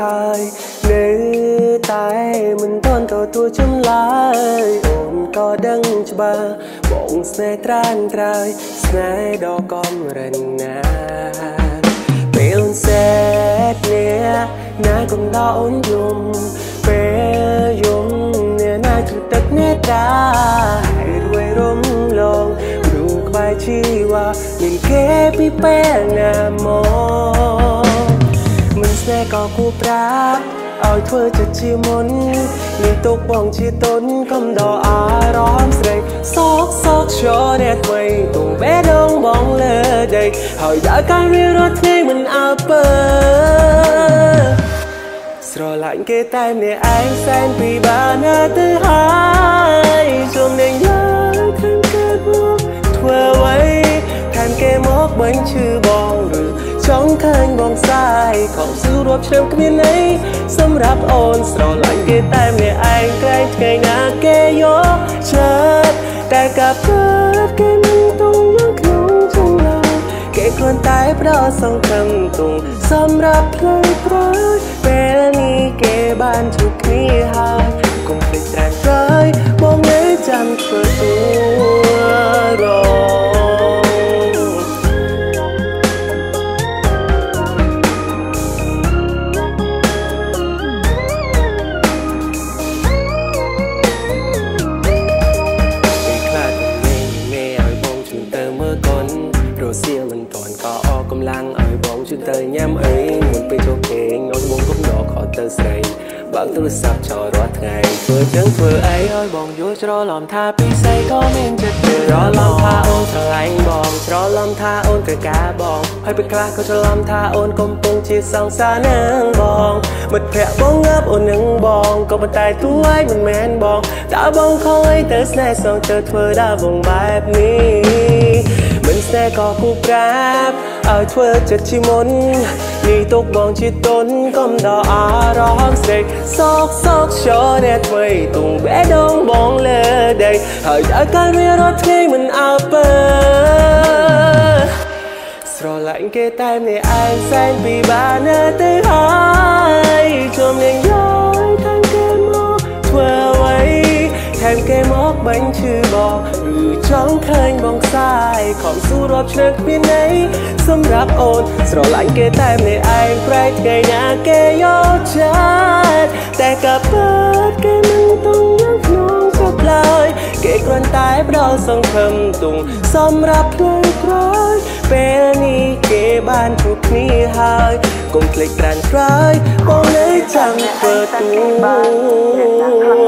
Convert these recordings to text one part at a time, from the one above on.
ហើយនៅតែមិនទាន់ទទួលចម្លើយអូនក៏ដឹងច្បាស់បងស្នេហ៍ត្រានត្រើយស្នេហ៍ដ៏កំរិនណាពេលសេតនេះណាកុំដល់អូនយំពេលយំនេះណាគឺទឹកនេតាឲ្យរួយរំលងរូបក្បែរជីវ៉ាមានគេពីពេលណាមកមិន ស្នេហ៍ក៏គួរប្រាប់ឲ្យធ្វើចិត្តជាមុនមានទុកបងជាទុនកុំដល់អារម្មណ៍ស្រេកសោកសោកឈរអ្នកថ្មីទុំបេះដូងបងលើដីហើយដល់ការរៀនរត់ថ្ងៃមិនអើពើស្រឡាញ់គេតែម្នាក់ឯងសែនពីបានណាទៅហើយ ង់ឃើញបងសាយខំស៊ូរាប់ឆ្នាំគ្មានន័យសម្រាប់អូនស្រឡាញ់គេតែម្នាក់ឯងក្រែងថ្ងៃណាគេយកចិត្តតែកាប់កើតគេមិនទុំយ៉ាងក្នុងចំឡាយគេគ្រាន់តែប្រសងខំទុំសម្រាប់ផ្លូវប្រយពេលនេះគេបានជួបគ្នាហើយកុំភ្លេចត្រាញ់ប្រយបងនៅចាំធ្វើទួ ទៅញ៉ាំអីមុនពេលចូលគេងឲ្យបងគុំដកខតទៅស្រីបើកទូរស័ព្ទចោលរាល់ថ្ងៃធ្វើចឹងធ្វើអីឲ្យបងយល់ច្រឡំថាពីស្អីក៏មានចិត្តទៅច្រឡំថាអូនស្រឡាញ់បងច្រឡំថាអូនត្រូវការបងហើយពេលខ្លះក៏ច្រឡំថាអូនកំពុងជាសង្សារនឹងបងមិត្តភក្តិបងងាប់អូននឹងបងក៏ប៉ុន្តែទួយមិនមែនបងតើបងខំអីទៅស្នេហ៍សងទៅធ្វើដល់បងបែបនេះមិនស្នេហ៍ក៏គូប្រាប់ ឲ្យធ្វើចិត្តជាមុននេះទុកបងជាទុនកុំដល់អារម្មណ៍ស្រេកសោកសោកឈរអ្នកថ្មីទុំបេះដូងបងលើដីហើយដល់ការរៀនរត់ថ្ងៃមិនអើពើស្រឡាញ់គេតែម្នាក់ឯងសែនពីបានណាទៅ ឬចង់ឃើញបងខ្សាយខំស៊ូរាប់ឆ្នាំគ្មានន័យសម្រាប់អូនស្រឡាញ់គេតែម្នាក់ឯងប្រែកថ្ងៃណាគេយកចិត្តតែក៏ពិតគេមិនទុំយ៉ាងក្នុងចិត្តឡើយគេគ្រាន់តែផ្ដល់សង្ឃឹមទុំសម្រាប់ផ្លូវក្រោយពេលនេះគេបានជួបគ្នាហើយកុំភ្លេចត្រាញ់ក្រោយបងនៅចាំធ្វើទូ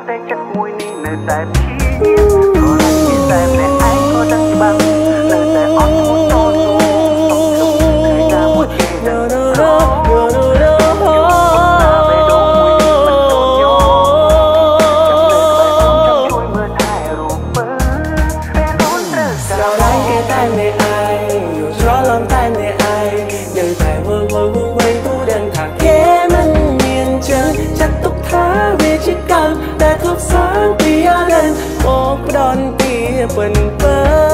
មិនខកតែចិត្តមួយនេះនៅតែព្វាជាកម្មតែធ្លាប់សាងពីអរិនមកផ្ដន់ពីពិនពើ